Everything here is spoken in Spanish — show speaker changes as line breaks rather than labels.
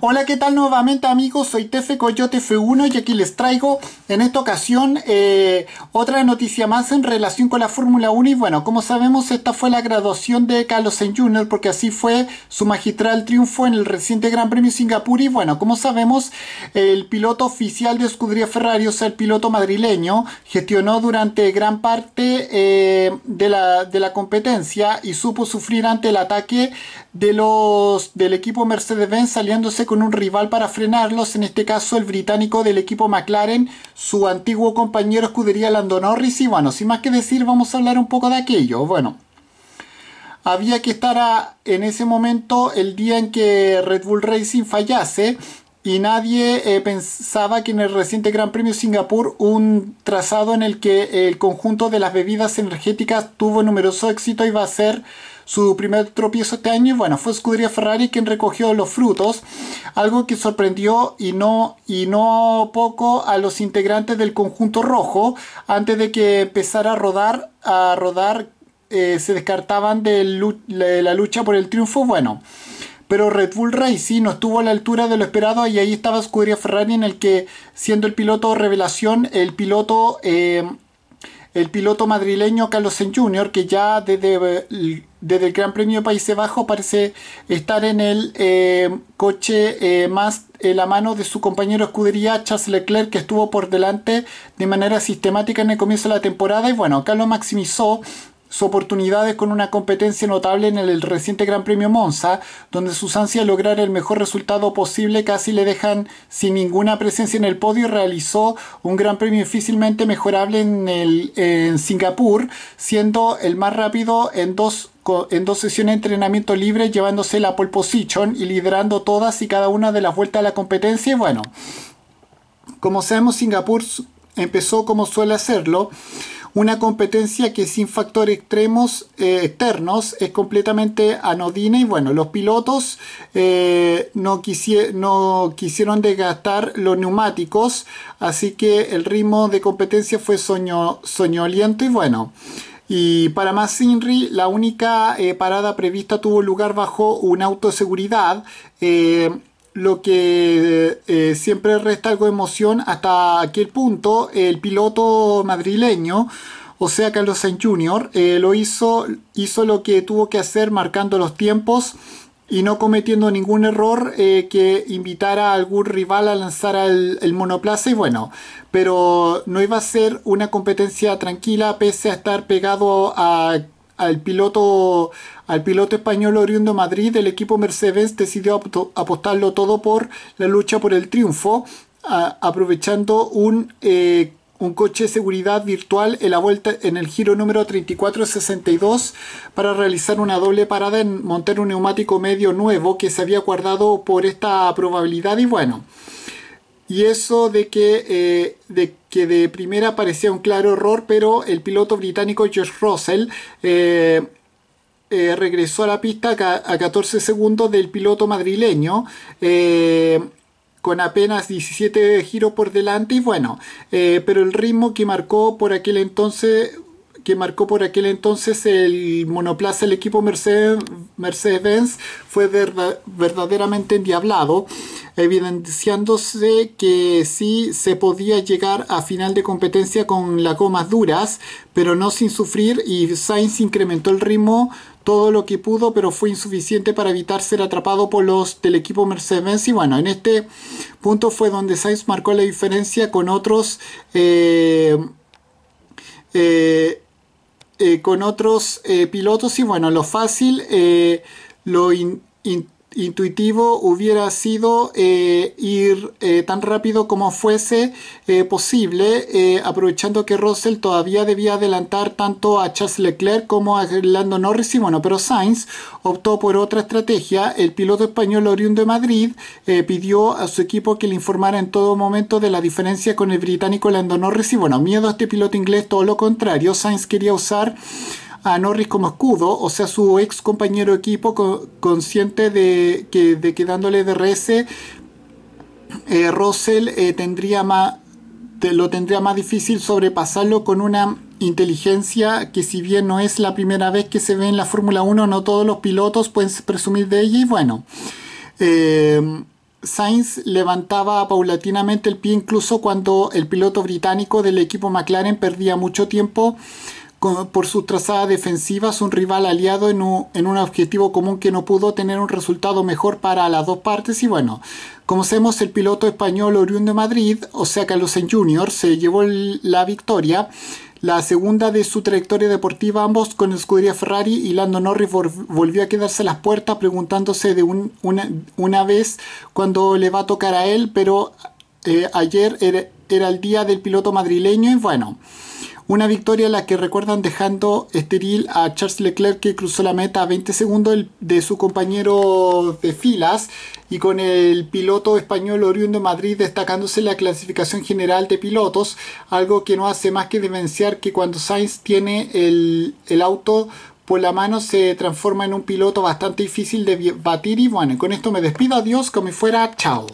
Hola, ¿qué tal nuevamente amigos? Soy Tefe Coyote F1 y aquí les traigo en esta ocasión eh, otra noticia más en relación con la Fórmula 1 y bueno, como sabemos esta fue la graduación de Carlos Sainz Jr. porque así fue su magistral triunfo en el reciente Gran Premio Singapur y bueno, como sabemos el piloto oficial de Escudería Ferrari, o sea el piloto madrileño, gestionó durante gran parte eh, de, la, de la competencia y supo sufrir ante el ataque de los del equipo Mercedes-Benz con un rival para frenarlos, en este caso el británico del equipo McLaren, su antiguo compañero escudería Lando Norris y bueno, sin más que decir vamos a hablar un poco de aquello. Bueno, había que estar en ese momento el día en que Red Bull Racing fallase y nadie eh, pensaba que en el reciente Gran Premio Singapur un trazado en el que el conjunto de las bebidas energéticas tuvo numeroso éxito iba a ser su primer tropiezo este año bueno, fue Scuderia Ferrari quien recogió los frutos, algo que sorprendió y no, y no poco a los integrantes del conjunto rojo. Antes de que empezara a rodar, a rodar eh, se descartaban de, la lucha por el triunfo, bueno. Pero Red Bull Racing no estuvo a la altura de lo esperado y ahí estaba Scuderia Ferrari en el que siendo el piloto revelación el piloto eh, el piloto madrileño Carlos Sainz Jr., que ya desde, el Gran Premio de Países Bajos parece estar en el eh, coche eh, más en la mano de su compañero escudería Charles Leclerc, que estuvo por delante de manera sistemática en el comienzo de la temporada. Y bueno, Carlos maximizó oportunidades con una competencia notable en el reciente Gran Premio Monza, donde sus ansias lograr el mejor resultado posible casi le dejan sin ninguna presencia en el podio y realizó un Gran Premio difícilmente mejorable en, el, en Singapur, siendo el más rápido en dos en dos sesiones de entrenamiento libre, llevándose la pole position y liderando todas y cada una de las vueltas de la competencia. Y bueno, como sabemos, Singapur empezó como suele hacerlo, una competencia que sin factores extremos eh, externos es completamente anodina y bueno, los pilotos eh, no, no, quisieron desgastar los neumáticos, así que el ritmo de competencia fue soño soñoliento y bueno. Y para más Inri, la única eh, parada prevista tuvo lugar bajo un auto seguridad lo que eh, siempre resta algo de emoción hasta aquel punto el piloto madrileño o sea Carlos Sainz Jr. Eh, lo hizo hizo lo que tuvo que hacer marcando los tiempos y no cometiendo ningún error eh, que invitara a algún rival a lanzar el, monoplaza y bueno, pero no iba a ser una competencia tranquila pese a estar pegado al piloto al piloto español oriundo Madrid, el equipo Mercedes decidió apostarlo todo por la lucha por el triunfo, aprovechando un, eh, un coche de seguridad virtual en la vuelta en el giro número 3462 para realizar una doble parada en montar un neumático medio nuevo que se había guardado por esta probabilidad y bueno. Y eso de que, eh, de que de primera parecía un claro error, pero el piloto británico George Russell eh, eh, regresó a la pista a 14 segundos del piloto madrileño. Eh, con apenas 17 giros por delante y bueno, pero el ritmo que marcó por aquel entonces que marcó por aquel entonces el monoplaza del equipo Mercedes-Benz fue verdaderamente endiablado, evidenciándose que sí se podía llegar a final de competencia con las gomas duras, pero no sin sufrir y Sainz incrementó el ritmo todo lo que pudo, pero fue insuficiente para evitar ser atrapado por los del equipo Mercedes. Y bueno, en este punto fue donde Sainz marcó la diferencia con otros. Eh, eh, eh, con otros pilotos y bueno, lo fácil, lo intuitivo hubiera sido eh, ir eh, tan rápido como fuese eh, posible, aprovechando que Russell todavía debía adelantar tanto a Charles Leclerc como a Lando Norris. Y bueno, pero Sainz optó por otra estrategia. El piloto español oriundo de Madrid pidió a su equipo que le informara en todo momento de la diferencia con el británico Lando Norris. Y bueno, miedo a este piloto inglés, todo lo contrario. Sainz quería usar a Norris como escudo, o sea, su ex compañero equipo consciente de que, de que dándole DRS, eh, Russell eh, tendría más, lo tendría más difícil sobrepasarlo con una inteligencia que si bien no es la primera vez que se ve en la Fórmula 1, no todos los pilotos pueden presumir de ella y bueno. Eh, Sainz levantaba paulatinamente el pie incluso cuando el piloto británico del equipo McLaren perdía mucho tiempo por sus trazadas defensivas, un rival aliado en un, en un, objetivo común que no pudo tener un resultado mejor para las dos partes. Y bueno, como sabemos, el piloto español oriundo de Madrid, o sea, Carlos Sainz Jr., se llevó la victoria. La segunda de su trayectoria deportiva, ambos con escudería Ferrari y Lando Norris volvió a quedarse a las puertas preguntándose de un, una, una, vez cuándo le va a tocar a él, pero eh, ayer era, era el día del piloto madrileño y bueno. Una victoria en la que recuerdan dejando estéril a Charles Leclerc que cruzó la meta a 20 segundos de su compañero de filas y con el piloto español oriundo de Madrid destacándose la clasificación general de pilotos, algo que no hace más que denunciar que cuando Sainz tiene el, el auto por la mano se transforma en un piloto bastante difícil de batir y bueno, con esto me despido, adiós, como fuera, chao.